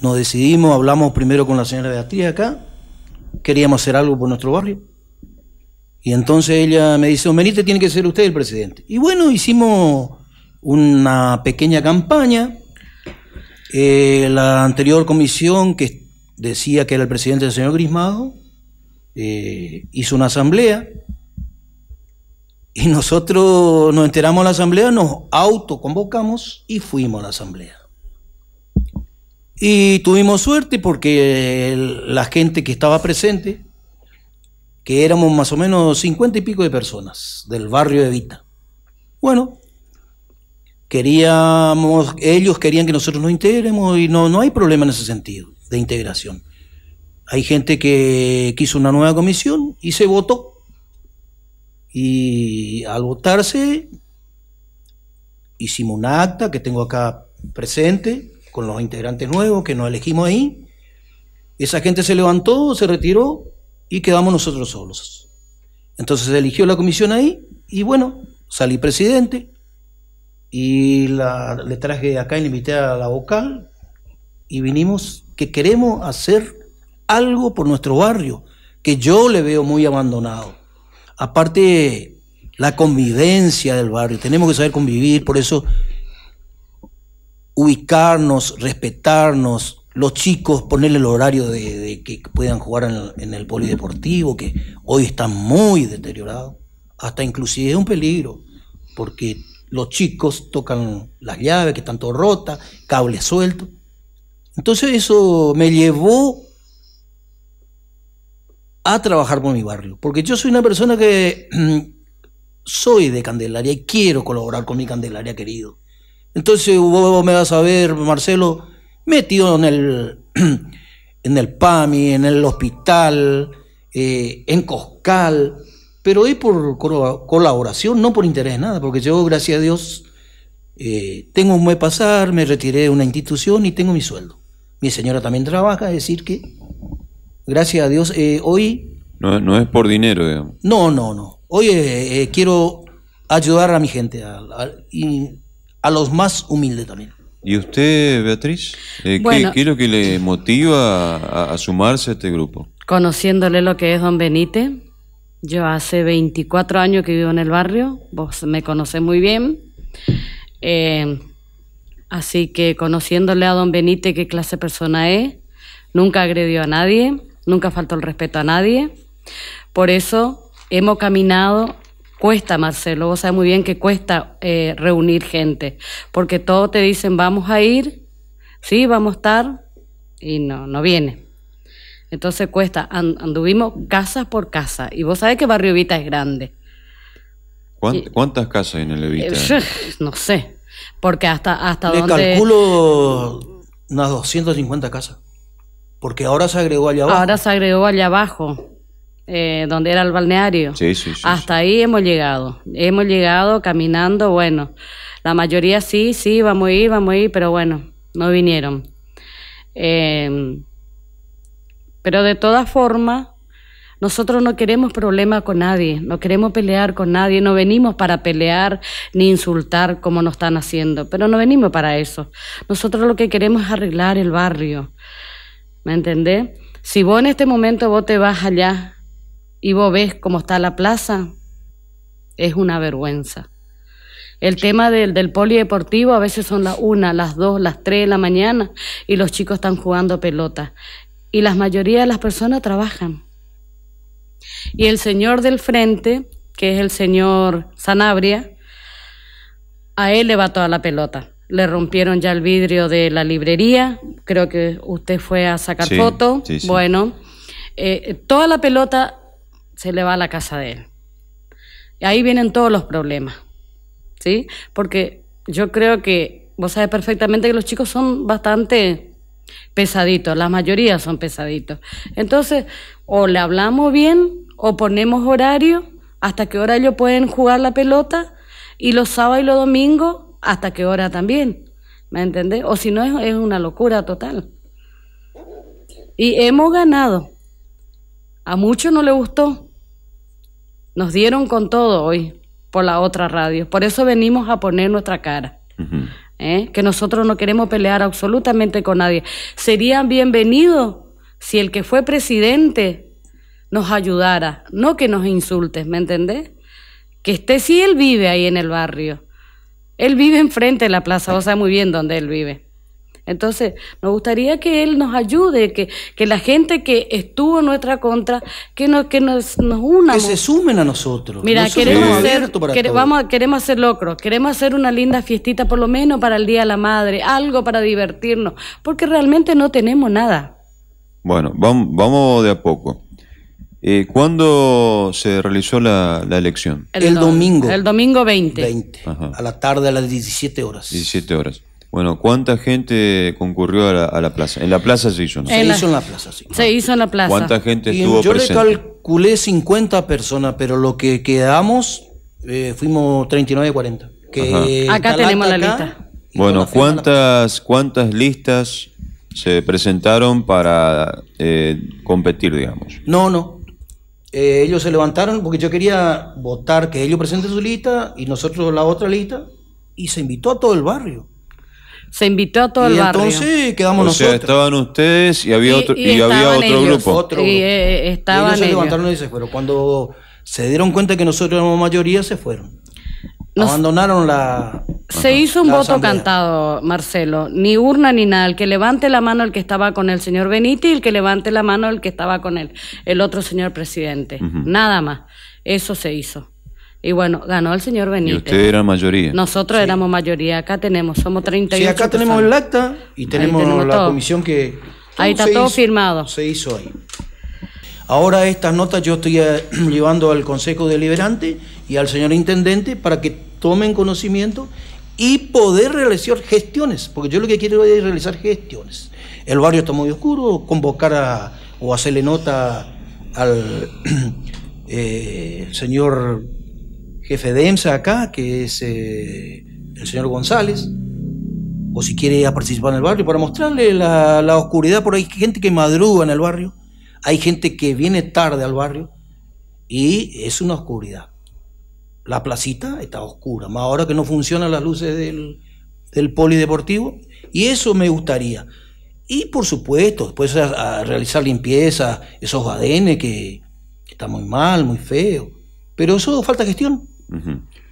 nos decidimos, hablamos primero con la señora Beatriz acá, queríamos hacer algo por nuestro barrio. Y entonces ella me dice, Omerite, tiene que ser usted el presidente. Y bueno, hicimos una pequeña campaña. Eh, la anterior comisión que decía que era el presidente el señor Grismado, eh, hizo una asamblea y nosotros nos enteramos de la asamblea, nos autoconvocamos y fuimos a la asamblea. Y tuvimos suerte porque la gente que estaba presente, que éramos más o menos cincuenta y pico de personas del barrio de Vita. Bueno, queríamos, ellos querían que nosotros nos integremos y no, no hay problema en ese sentido de integración. Hay gente que quiso una nueva comisión y se votó. Y al votarse, hicimos un acta que tengo acá presente, con los integrantes nuevos que nos elegimos ahí. Esa gente se levantó, se retiró y quedamos nosotros solos. Entonces se eligió la comisión ahí y bueno, salí presidente y le traje acá y le invité a la vocal y vinimos que queremos hacer algo por nuestro barrio, que yo le veo muy abandonado. Aparte, la convivencia del barrio, tenemos que saber convivir, por eso ubicarnos, respetarnos, los chicos ponerle el horario de, que puedan jugar en el, polideportivo, que hoy está muy deteriorado, hasta inclusive es un peligro, porque los chicos tocan las llaves que están todo rotas, cables sueltos. Entonces eso me llevó a trabajar por mi barrio, porque yo soy una persona que soy de Candelaria y quiero colaborar con mi Candelaria querido. Entonces vos me vas a ver, Marcelo, metido en el, en el PAMI, en el hospital, eh, en Coscal, pero hoy por colaboración, no por interés, nada, porque yo, gracias a Dios, eh, tengo un buen pasar, me retiré de una institución y tengo mi sueldo. Mi señora también trabaja, es decir que, gracias a Dios, eh, hoy... No, es por dinero, digamos. No, no, no. Hoy quiero ayudar a mi gente y a los más humildes también. ¿Y usted, Beatriz? Eh, ¿qué, es lo que le motiva a, sumarse a este grupo? Conociéndole lo que es Don Benite. Yo hace 24 años que vivo en el barrio, vos me conocés muy bien. Eh, así que conociéndole a Don Benite qué clase de persona es, nunca agredió a nadie, nunca faltó el respeto a nadie. Por eso hemos caminado Cuesta, Marcelo, vos sabes muy bien que cuesta eh, reunir gente, porque todos te dicen vamos a ir, sí, vamos a estar, y no, no viene. Entonces cuesta, anduvimos casa por casa, y vos sabés que Barrio Evita es grande. ¿Cuántas casas hay en el Evita? Eh, no sé, porque hasta, hasta Le calculo unas 250 casas, porque ahora se agregó allá abajo. Ahora se agregó allá abajo. Eh, donde era el balneario. Sí, sí, Hasta ahí hemos llegado. Hemos llegado caminando, bueno, la mayoría sí, sí, vamos a ir, vamos a ir, pero bueno, no vinieron. Em, pero de todas formas, nosotros no queremos problemas con nadie, no queremos pelear con nadie, no venimos para pelear ni insultar como nos están haciendo, pero no venimos para eso. Nosotros lo que queremos es arreglar el barrio, ¿me entendés? Si vos en este momento vos te vas allá y vos ves cómo está la plaza, es una vergüenza. El tema del, del, polideportivo a veces son las una, las dos, las tres de la mañana y los chicos están jugando pelota. Y la mayoría de las personas trabajan. Y el señor del frente, que es el señor Sanabria, a él le va toda la pelota. Le rompieron ya el vidrio de la librería, creo que usted fue a sacar foto. Bueno, eh, toda la pelota se le va a la casa de él. Y ahí vienen todos los problemas, ¿sí? Porque yo creo que vos sabés perfectamente que los chicos son bastante pesaditos, la mayoría son pesaditos. Entonces, o le hablamos bien o ponemos horario hasta qué hora ellos pueden jugar la pelota y los sábados y los domingos hasta qué hora también. ¿Me entendés? O si no, es, es una locura total. Y hemos ganado. A muchos no le gustó, nos dieron con todo hoy por la otra radio. Por eso venimos a poner nuestra cara. ¿eh? que nosotros no queremos pelear absolutamente con nadie. Serían bienvenidos si el que fue presidente nos ayudara, no que nos insulte, ¿me entendés? Que esté, si él vive ahí en el barrio, él vive enfrente de la plaza, o sea muy bien dónde él vive. Entonces, nos gustaría que él nos ayude, que, que la gente que estuvo en nuestra contra, que nos, que nos, nos una. Que se sumen a nosotros. Mira, queremos hacer, vamos, queremos hacer locro, queremos hacer una linda fiestita, por lo menos para el Día de la Madre, algo para divertirnos, porque realmente no tenemos nada. Bueno, vamos, vamos de a poco. Eh, ¿Cuándo se realizó la, elección? El, domingo. El domingo 20. 20 a la tarde a las 17 horas. 17 horas. Bueno, ¿cuánta gente concurrió a la, plaza? En la plaza se hizo, ¿no? Se hizo en la plaza, sí. Se hizo en la plaza. ¿Cuánta gente estuvo yo presente? Yo le calculé 50 personas, pero lo que quedamos eh, fuimos 39, 40. Que acá tenemos la lista. Bueno, ¿cuántas, ¿cuántas listas se presentaron para eh, competir, digamos? No, no. Eh, ellos se levantaron porque yo quería votar que ellos presenten su lista y nosotros la otra lista y se invitó a todo el barrio. Se invitó a todo el barrio. Entonces quedamos o Sea, estaban ustedes y había otro, y, había otro grupo. Otro y, eh, estaban ellos se levantaron y se fueron. Cuando se dieron cuenta que nosotros éramos mayoría, se fueron. Abandonaron la. Se hizo un voto cantado, Marcelo. Ni urna ni nada. El que levante la mano el que estaba con el señor Benítez y el que levante la mano el que estaba con el, el otro señor presidente. Nada más. Eso se hizo. Y bueno, ganó el señor Benítez. ¿Y usted era mayoría? Nosotros éramos mayoría. Acá tenemos, somos 38 Sí, acá tenemos el acta y tenemos, la comisión que... Ahí está todo firmado. Se hizo ahí. Ahora estas notas yo estoy eh, llevando al Consejo Deliberante y al señor Intendente para que tomen conocimiento y poder realizar gestiones, porque yo lo que quiero es realizar gestiones. El barrio está muy oscuro, convocar a, o hacerle nota al eh, señor jefe de acá, que es eh, el señor González, o si quiere participar en el barrio, para mostrarle la, oscuridad, por ahí hay gente que madruga en el barrio hay gente que viene tarde al barrio y es una oscuridad. La placita está oscura, más ahora que no funcionan las luces del, polideportivo, y eso me gustaría. Y por supuesto, después a, realizar limpieza, esos badenes que, están muy mal, muy feos. Pero eso falta gestión. Mm-hmm.